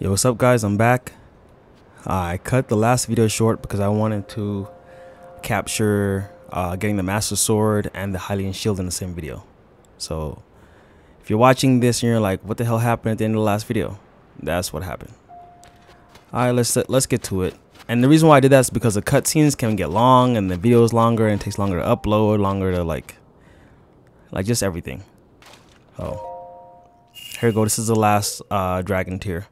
Yo, what's up guys? I'm back. Uh, I cut the last video short because I wanted to capture uh, getting the Master Sword and the Hylian Shield in the same video. So, if you're watching this and you're like, what the hell happened at the end of the last video? That's what happened. Alright, let's let's get to it. And the reason why I did that is because the cutscenes can get long and the video is longer and it takes longer to upload, longer to like, like just everything. Oh, here we go. This is the last uh, dragon tear.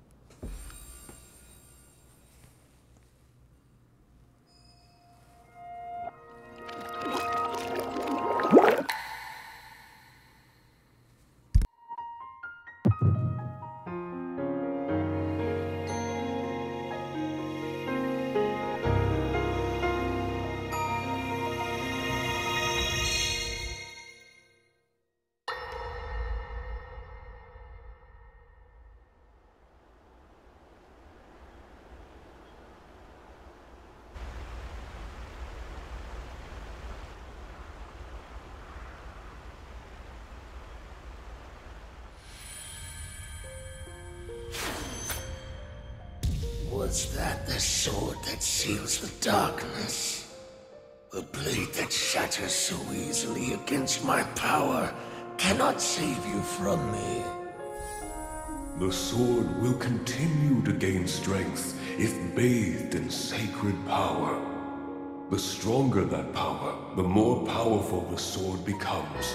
Blade that shatters so easily against my power cannot save you from me. The sword will continue to gain strength if bathed in sacred power. The stronger that power, the more powerful the sword becomes.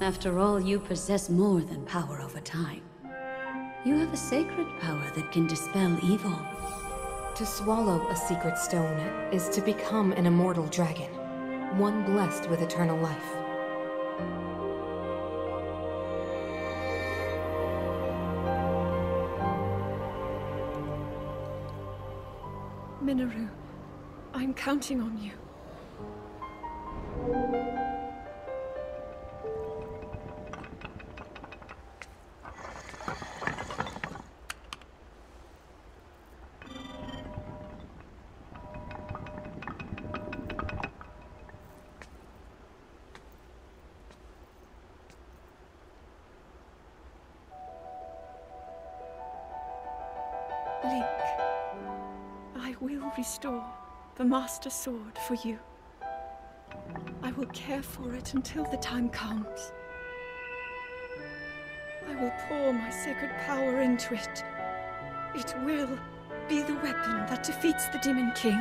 After all, you possess more than power over time. You have a sacred power that can dispel evil. To swallow a secret stone is to become an immortal dragon, one blessed with eternal life. Mineru, I'm counting on you. Master Sword for you. I will care for it until the time comes. I will pour my sacred power into it. It will be the weapon that defeats the Demon King.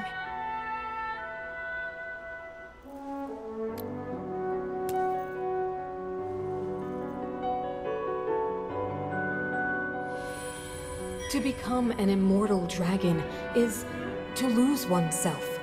To become an immortal dragon is to lose oneself.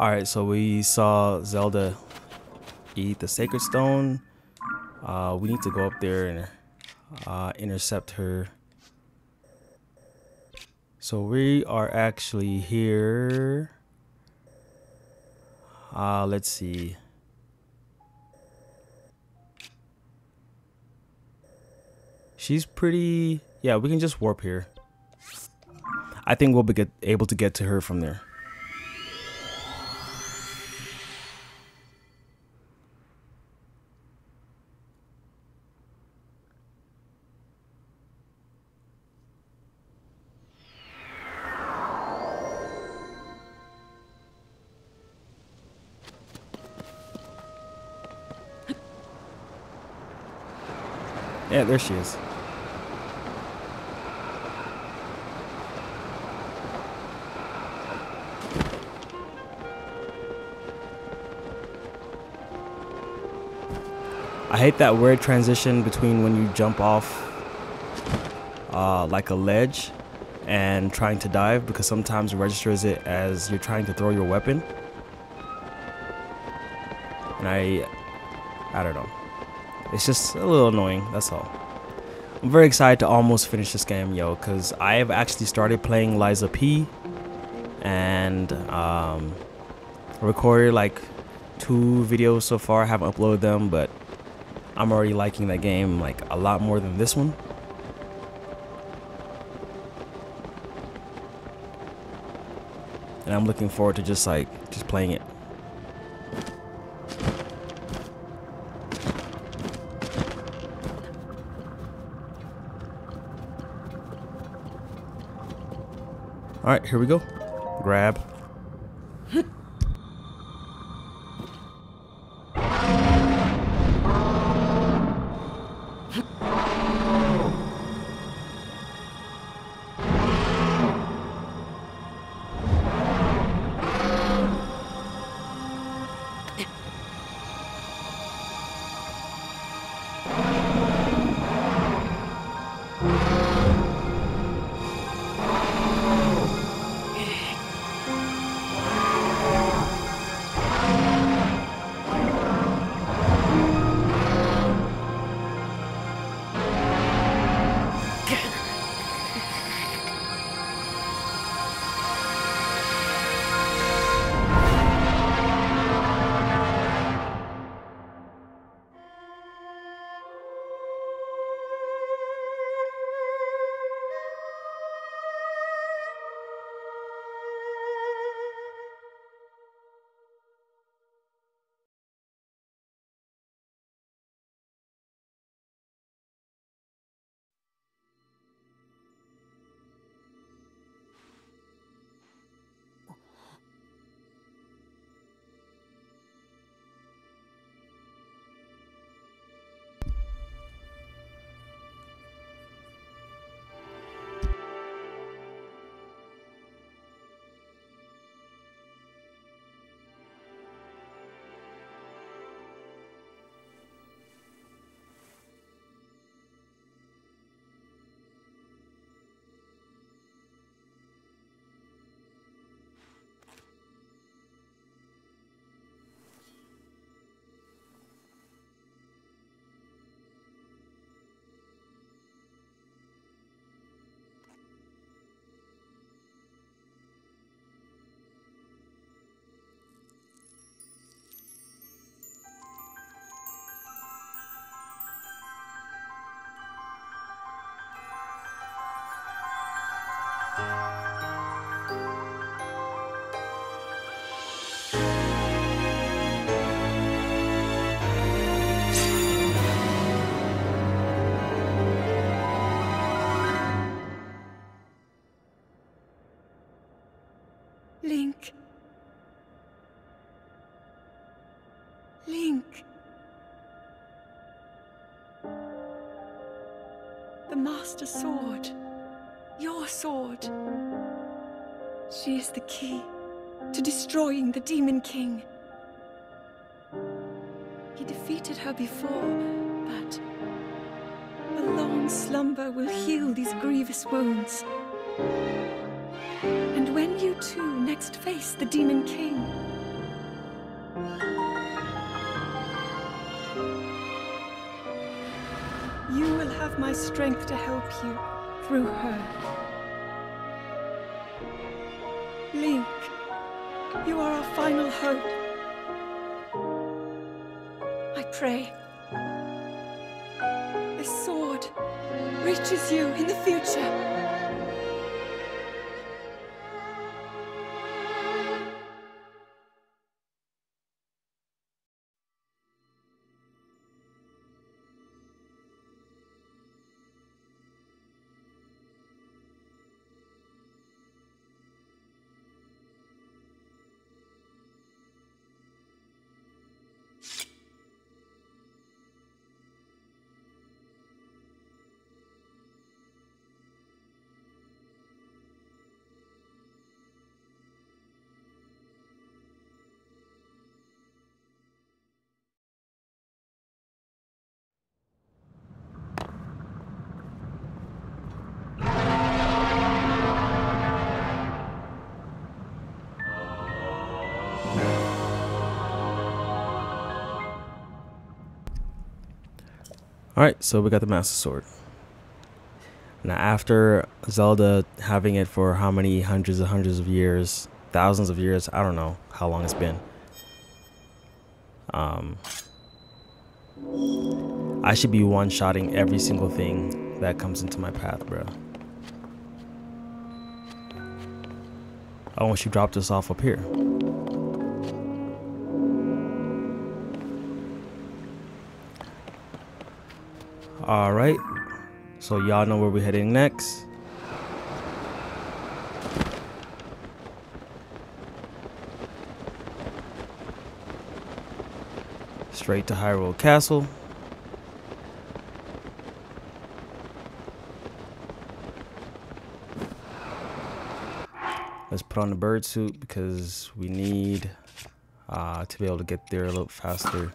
Alright, so we saw Zelda eat the Sacred Stone. Uh, we need to go up there and uh, intercept her. So we are actually here. Uh, let's see. She's pretty... Yeah, we can just warp here. I think we'll be able to get to her from there. Yeah, there she is. I hate that weird transition between when you jump off uh, like a ledge and trying to dive because sometimes it registers it as you're trying to throw your weapon. And I, I don't know. It's just a little annoying, that's all. I'm very excited to almost finish this game, yo, because I have actually started playing Lies of P and um, recorded like two videos so far. I haven't uploaded them, but I'm already liking that game like a lot more than this one. And I'm looking forward to just like just playing it. All right, here we go. Grab. The Master Sword. Your sword. She is the key to destroying the Demon King. He defeated her before, but a long slumber will heal these grievous wounds. And when you two next face the Demon King, have my strength to help you through her. Link, you are our final hope. I pray. This sword reaches you in the future. Alright, so we got the Master Sword. Now, after Zelda having it for how many hundreds and hundreds of years, thousands of years, I don't know how long it's been. Um, I should be one-shotting every single thing that comes into my path, bro. I want you drop this off up here. All right. So y'all know where we're heading next. Straight to Hyrule Castle. Let's put on the bird suit because we need uh, to be able to get there a little faster.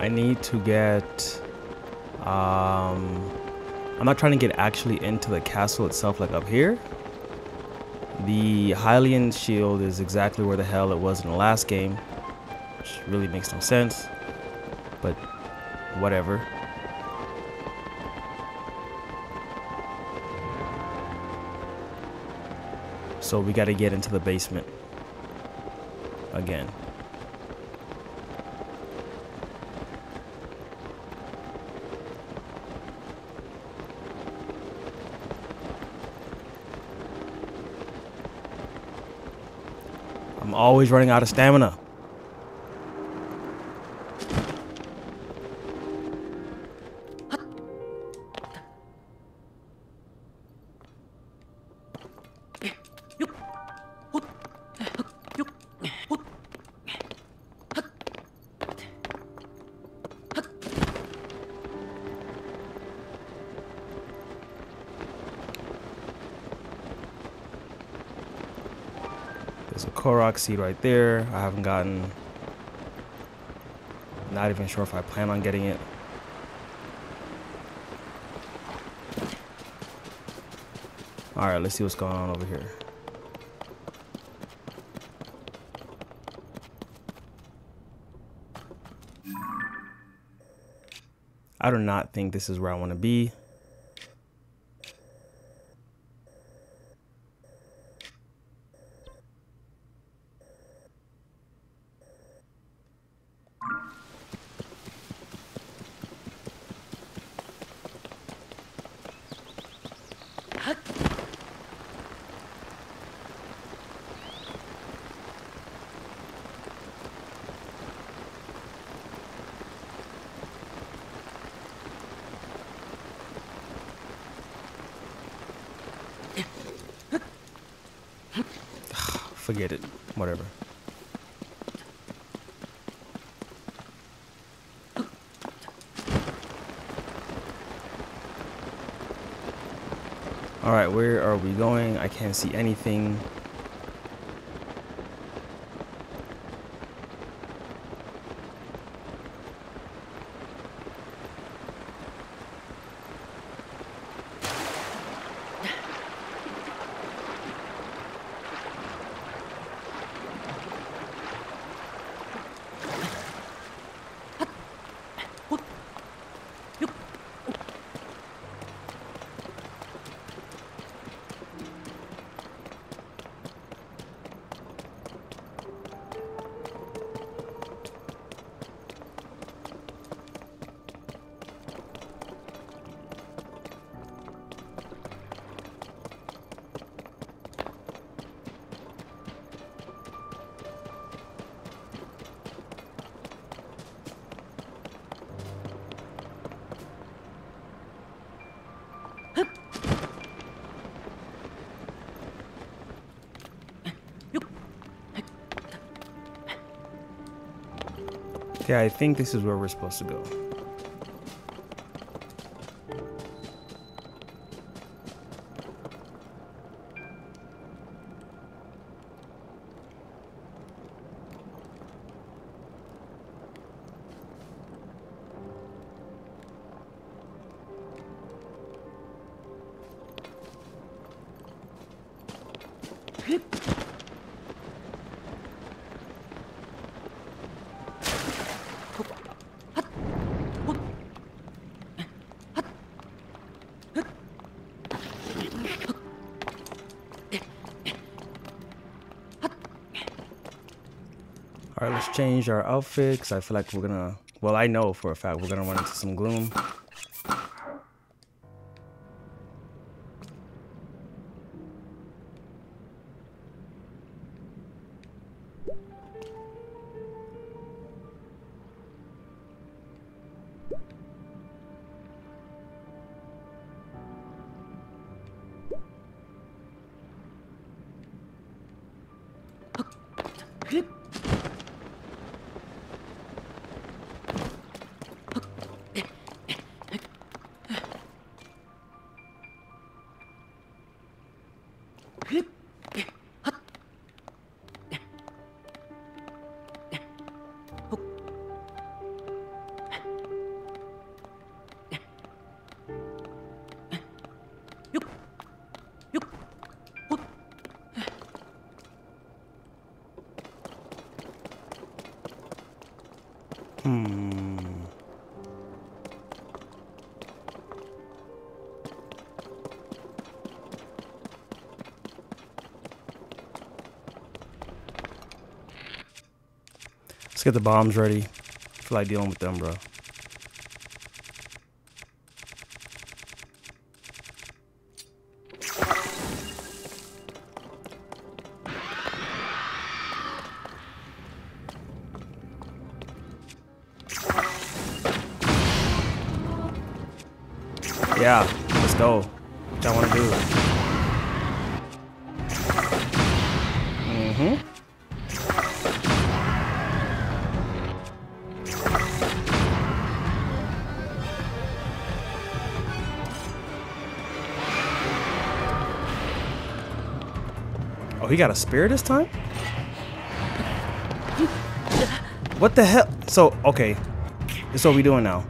I need to get um I'm not trying to get actually into the castle itself like up here. The Hylian shield is exactly where the hell it was in the last game. Which really makes no sense. But whatever. So we got to get into the basement again. I'm always running out of stamina. There's a Korok seed right there. I haven't gotten. Not even sure if I plan on getting it. Alright, let's see what's going on over here. I do not think this is where I want to be. Going? I can't see anything. Okay, I think this is where we're supposed to go. All change our outfits. I feel like we're gonna, well, I know for a fact we're gonna run into some gloom. Hmm. Let's get the bombs ready. I feel like dealing with them, bro. Go. What y'all want to do? Mm-hmm. Oh, he got a spear this time? What the hell? So, okay. This is what we doing now.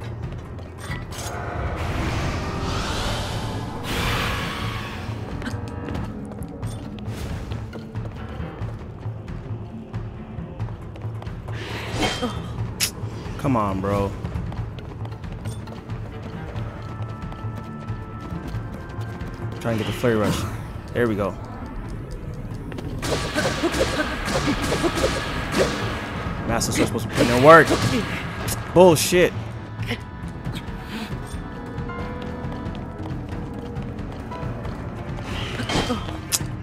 Come on, bro. Try and get the flurry rush. There we go. Master Sword's supposed to putting in work. Bullshit.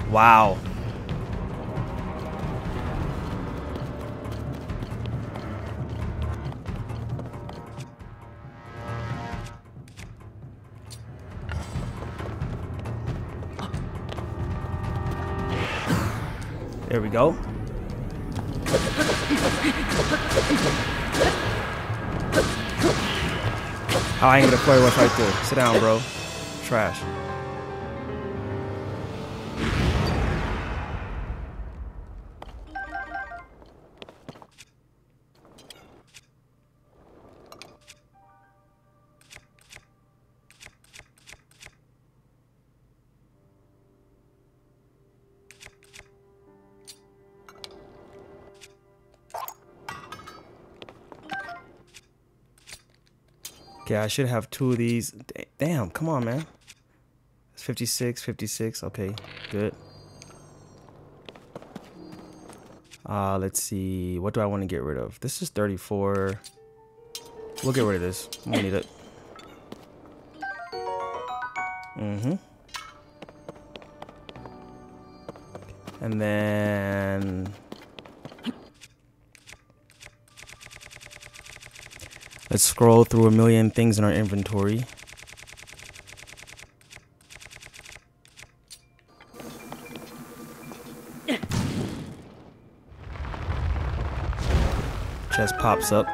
Wow. There we go. How I ain't gonna play what's right there. Sit down, bro. Trash. Okay, I should have two of these. Damn, come on, man. It's 56, 56. Okay, good. Uh, let's see. What do I want to get rid of? This is 34. We'll get rid of this. We need it. Mm-hmm. And then... Let's scroll through a million things in our inventory. Chest pops up.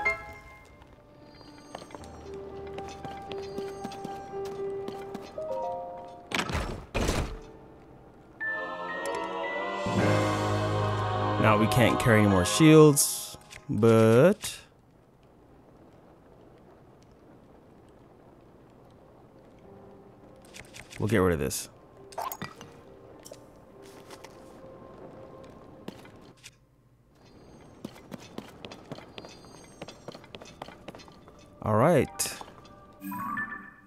Now we can't carry any more shields, but we'll get rid of this. All right.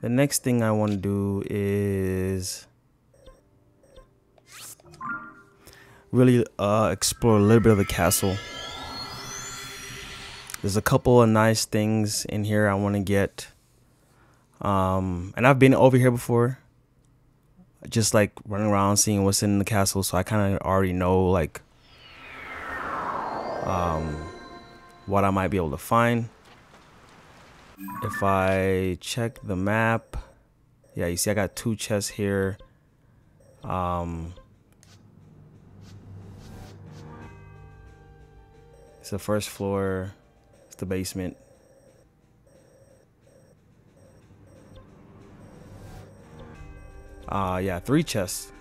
The next thing I want to do is really uh, explore a little bit of the castle. There's a couple of nice things in here I want to get. Um, and I've been over here before. Just like running around seeing what's in the castle, so I kind of already know like um, what I might be able to find. If I check the map, yeah, you see I got two chests here. Um, It's the first floor. It's the basement. Uh, yeah, three chests.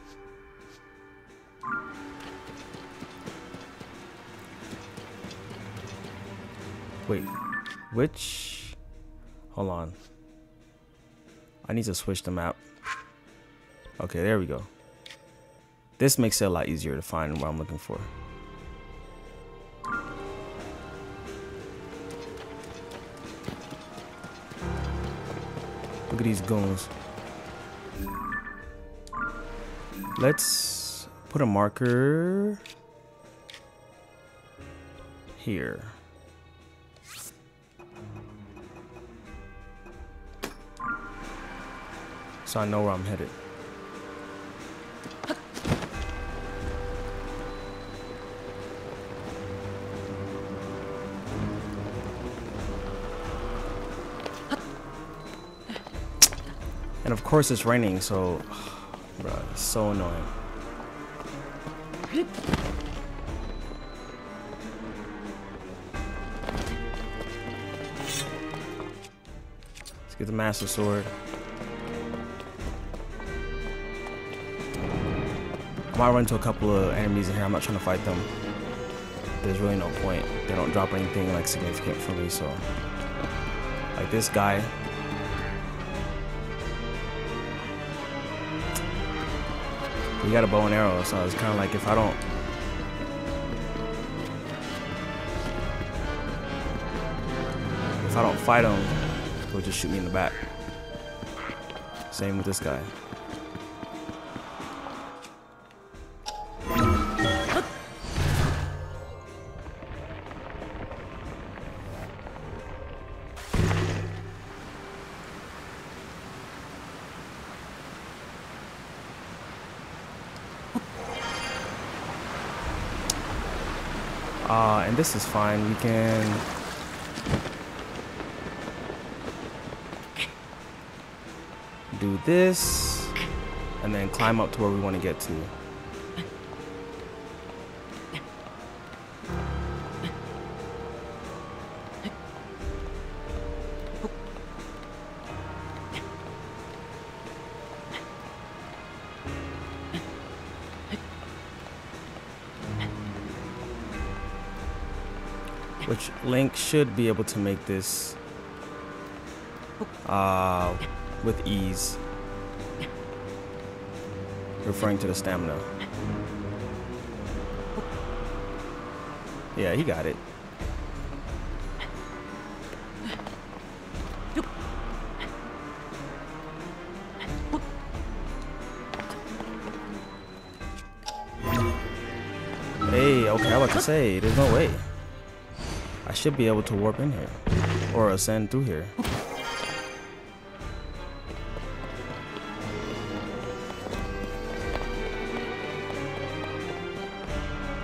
Wait, which? Hold on. I need to switch the map. Okay, there we go. This makes it a lot easier to find what I'm looking for. Look at these goons. Let's put a marker here. So I know where I'm headed. And of course it's raining, so bruh, it's so annoying. Let's get the Master Sword. I might run into a couple of enemies in here. I'm not trying to fight them. There's really no point. They don't drop anything like significant for me, so like this guy, he got a bow and arrow, so it's kind of like if I don't. If I don't fight him, he'll just shoot me in the back. Same with this guy. This is fine. We can... Do this. And then climb up to where we want to get to. Which Link should be able to make this uh, with ease. Referring to the stamina. Yeah, he got it. Hey, okay, I was about to say, there's no way. Should be able to warp in here. Or ascend through here.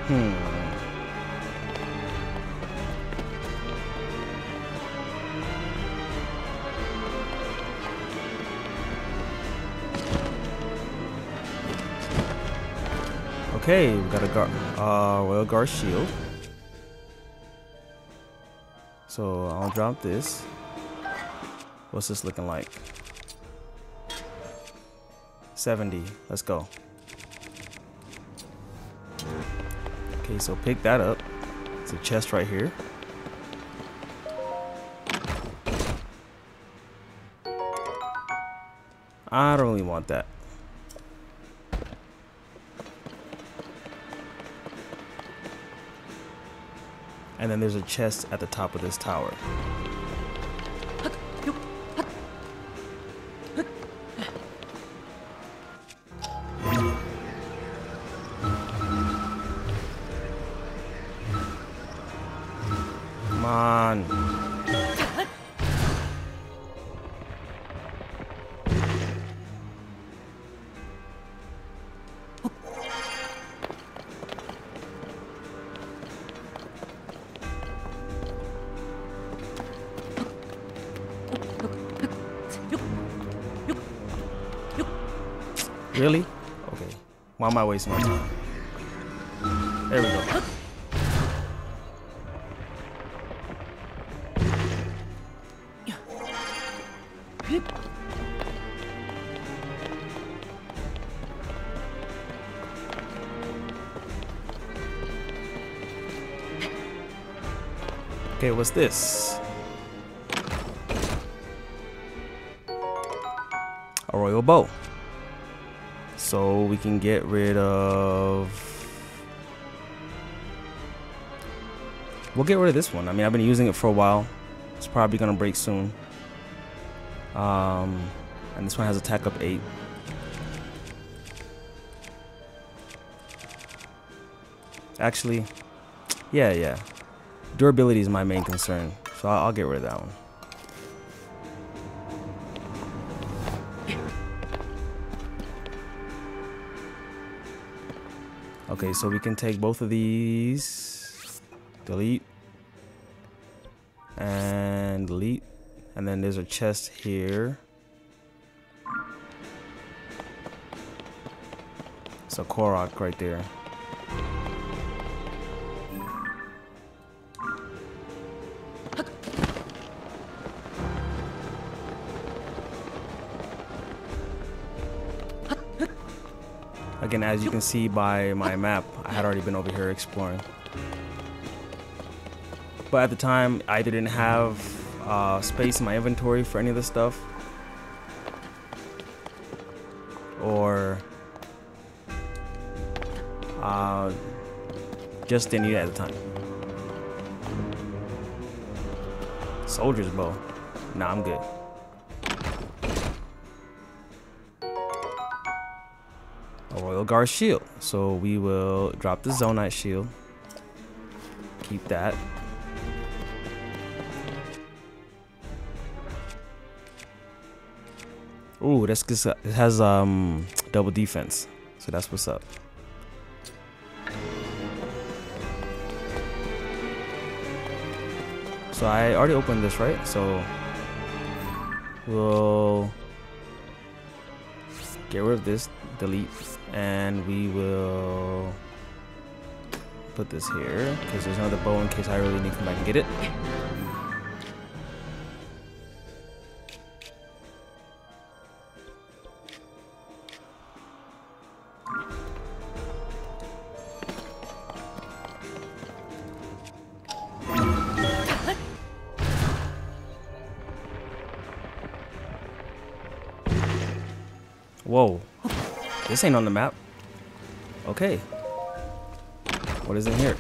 Hmm. Okay, we got a gar uh Royal Guard shield. So I'll drop this. What's this looking like? 70. Let's go. Okay, so pick that up. It's a chest right here. I don't really want that. And then there's a chest at the top of this tower. Am I wasting my time? There we go. Okay, what's this? A royal bow. So we can get rid of... We'll get rid of this one. I mean, I've been using it for a while. It's probably going to break soon. Um, and this one has attack up 8. Actually, yeah, yeah. Durability is my main concern. So I'll, I'll get rid of that one. Okay, so we can take both of these, delete, and delete, and then there's a chest here. It's a Korok right there. Again, as you can see by my map, I had already been over here exploring. But at the time, I didn't have uh, space in my inventory for any of this stuff. Or uh, just didn't need it at the time. Soldier's bow. Nah, I'm good. Guard shield. So we will drop the Zonite shield. Keep that. Ooh, that's just, it has um double defense. So that's what's up. So I already opened this, right? So we'll get rid of this, delete, and we will put this here because there's another bow in case I really need to come back and get it. This ain't on the map. Okay. What is in here?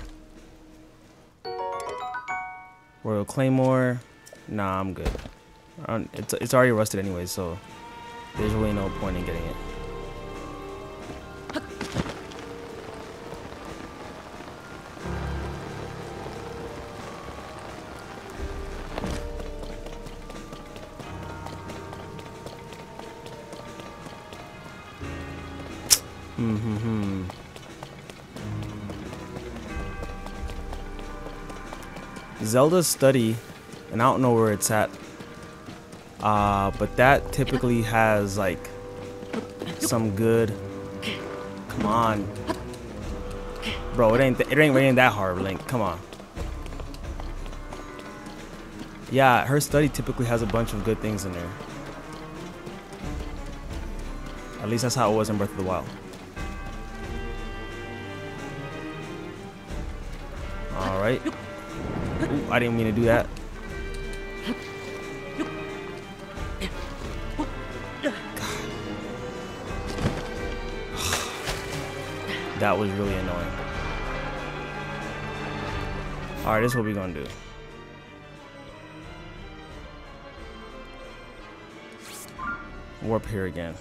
Royal Claymore. Nah, I'm good. It's, it's already rusted anyway, so there's really no point in getting it. Zelda's study, and I don't know where it's at. Uh, but that typically has like some good. Come on, bro. It ain't it ain't really that hard, Link. Come on. Yeah, her study typically has a bunch of good things in there. At least that's how it was in Breath of the Wild. Alright. I didn't mean to do that. that was really annoying. Alright, this is what we're gonna do. Warp here again.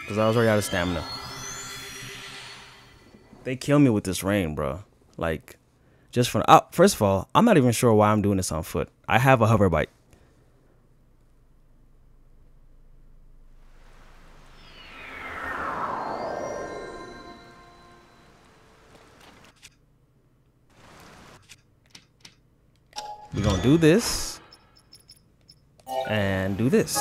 Because I was already out of stamina. They kill me with this rain, bro. Like, just from uh, first of all, I'm not even sure why I'm doing this on foot. I have a hover bike. We're gonna do this and do this.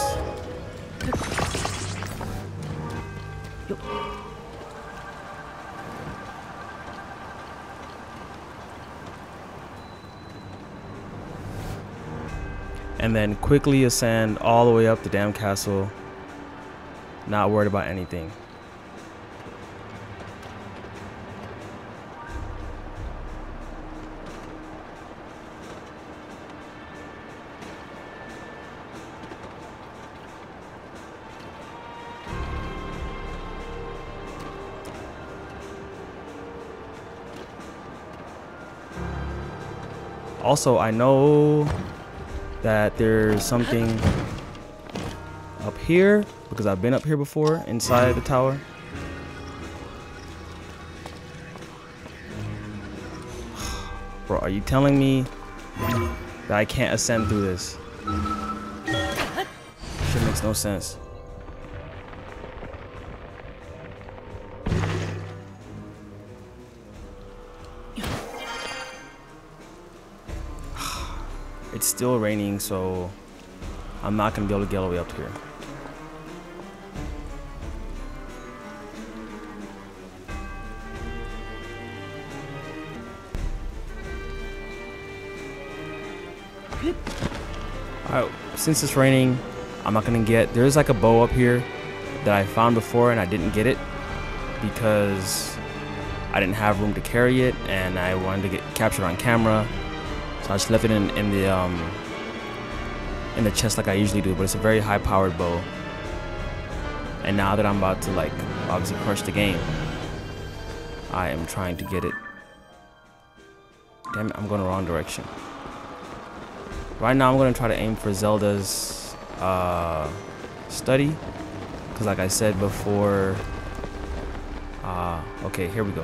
And then quickly ascend all the way up the damn castle not worried about anything. Also I know that there's something up here because I've been up here before inside the tower. Bro, are you telling me that I can't ascend through this? Shit makes no sense. It's still raining, so I'm not going to be able to get all the way up here. Alright, since it's raining, I'm not going to get... There's like a bow up here that I found before and I didn't get it because I didn't have room to carry it and I wanted to get captured on camera I just left it in, in the um in the chest like I usually do, but it's a very high powered bow. And now that I'm about to like obviously crush the game, I am trying to get it. Damn it, I'm going the wrong direction. Right now I'm gonna try to aim for Zelda's uh, study. Cause like I said before, uh, okay, here we go.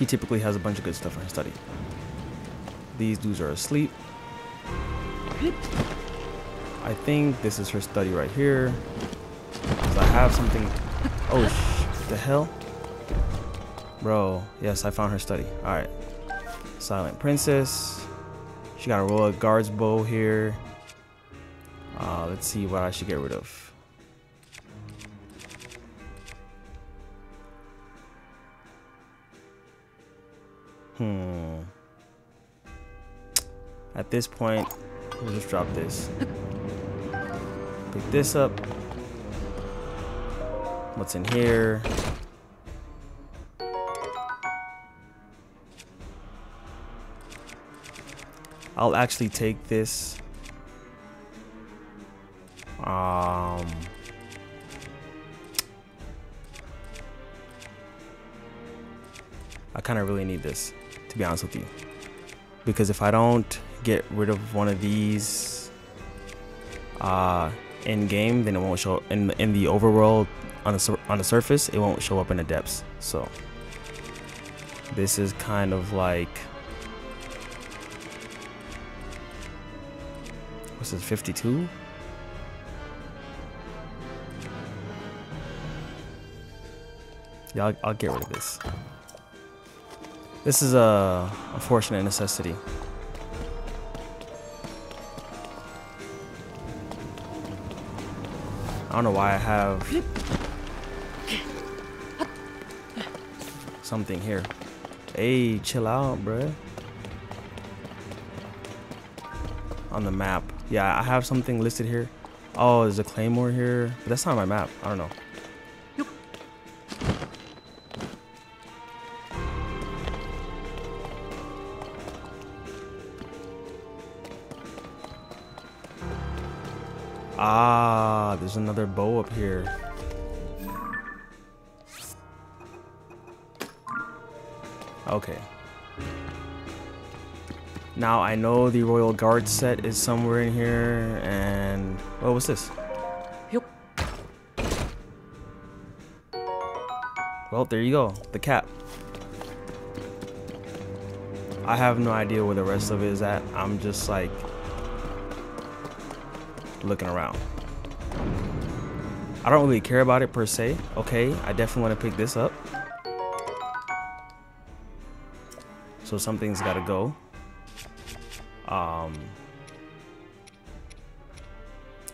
She typically has a bunch of good stuff for her study. These dudes are asleep. I think this is her study right here. Cause I have something. Oh, sh the hell? Bro, yes, I found her study. Alright. Silent Princess. She got a Royal Guards bow here. Uh, let's see what I should get rid of. Hmm. At this point, we'll just drop this. Pick this up. What's in here? I'll actually take this. Um, I kind of really need this to be honest with you. Because if I don't get rid of one of these uh, in game, then it won't show in in the overworld on the on the surface. It won't show up in the depths. So this is kind of like what's this 52? Yeah, I'll, I'll get rid of this. This is a unfortunate necessity. I don't know why I have something here. Hey, chill out, bruh. On the map. Yeah, I have something listed here. Oh, there's a claymore here. But that's not my map. I don't know. There's another bow up here. Okay. Now I know the Royal Guard set is somewhere in here, and what was this? Well, there you go, the cap. I have no idea where the rest of it is at. I'm just like looking around. I don't really care about it per se. Okay, I definitely want to pick this up. So something's got to go. Um,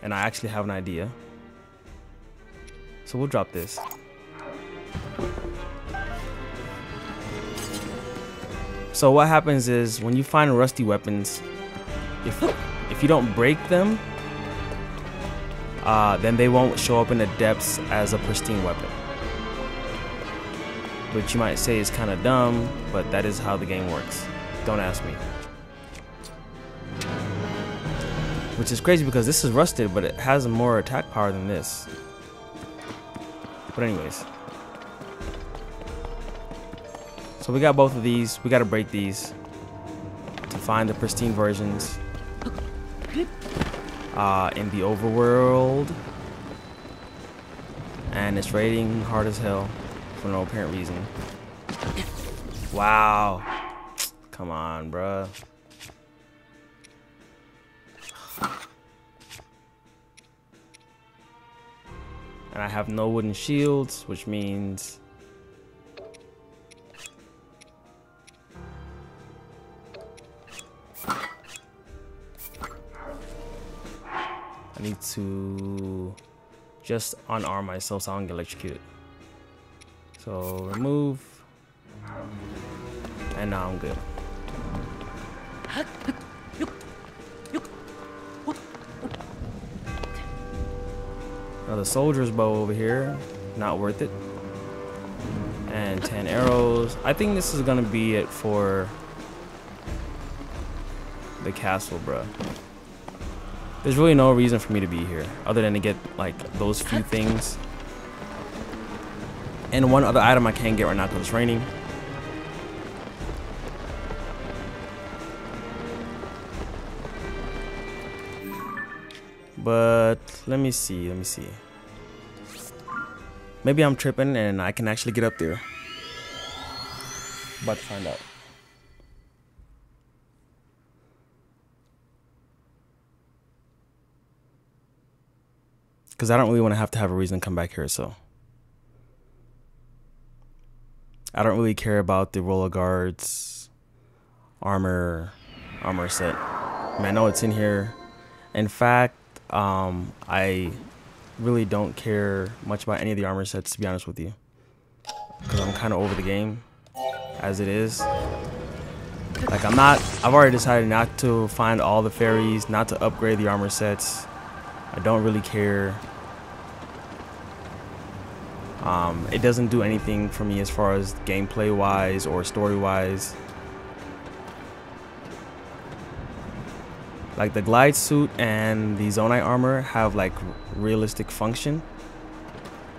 and I actually have an idea. So we'll drop this. So what happens is when you find rusty weapons, if if you don't break them, uh, then they won't show up in the depths as a pristine weapon. Which you might say is kind of dumb, but that is how the game works. Don't ask me. Which is crazy because this is rusted, but it has more attack power than this. But anyways. So we got both of these. We got to break these to find the pristine versions uh, in the overworld. And it's raiding hard as hell for no apparent reason. Wow. Come on, bruh. And I have no wooden shields, which means to just unarm myself so I don't get electrocuted. So remove. And now I'm good. Now the soldier's bow over here. Not worth it. And 10 arrows. I think this is gonna be it for the castle, bruh. There's really no reason for me to be here other than to get like those few things. And one other item I can't get right now because it's raining. But let me see, let me see. Maybe I'm tripping and I can actually get up there. About to find out. Because I don't really want to have to have a reason to come back here, so. I don't really care about the Royal Guards armor armor set. I, mean, I know it's in here. In fact, um, I really don't care much about any of the armor sets, to be honest with you. Because I'm kind of over the game as it is. Like, I'm not, I've already decided not to find all the fairies, not to upgrade the armor sets. I don't really care. Um, it doesn't do anything for me as far as gameplay wise or story wise. like the glide suit and the zonite armor have like realistic function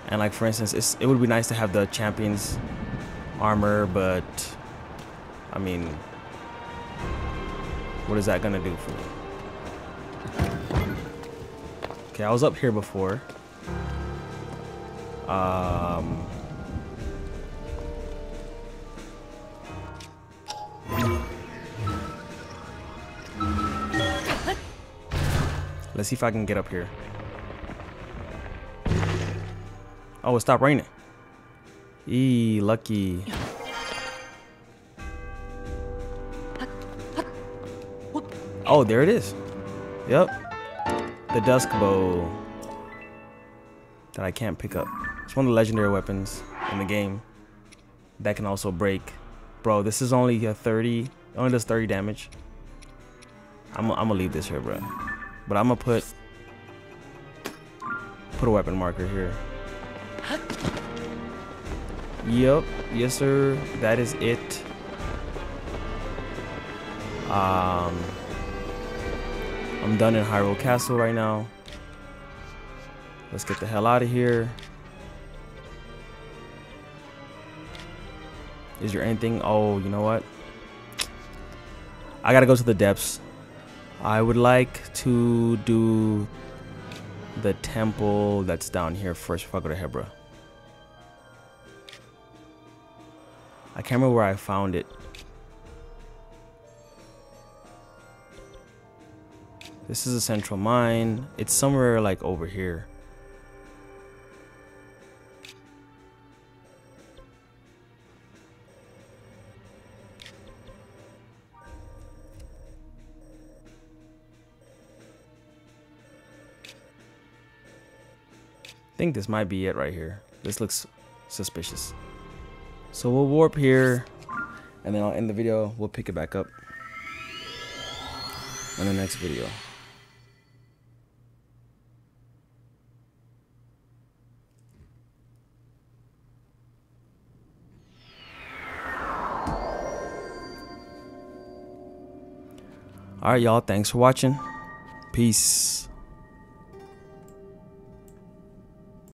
and like for instance it would be nice to have the champions armor but i mean what is that gonna do for me okay i was up here before um Let's see if I can get up here. Oh, it stopped raining. Eee, lucky. Oh, there it is. Yep. The Dusk Bow. That I can't pick up. It's one of the legendary weapons in the game. That can also break. Bro, this is only a 30. only does 30 damage. I'm, I'm gonna leave this here, bro. But I'm gonna put put a weapon marker here. Yep, yes sir, that is it. Um, I'm done in Hyrule Castle right now. Let's get the hell out of here. Is there anything? Oh, you know what? I gotta go to the depths. I would like to do the temple that's down here first before I go to Hebra. I can't remember where I found it. This is a central mine. It's somewhere like over here. I think this might be it right here. This looks suspicious. So we'll warp here and then I'll end the video. We'll pick it back up in the next video. All right, y'all. Thanks for watching. Peace.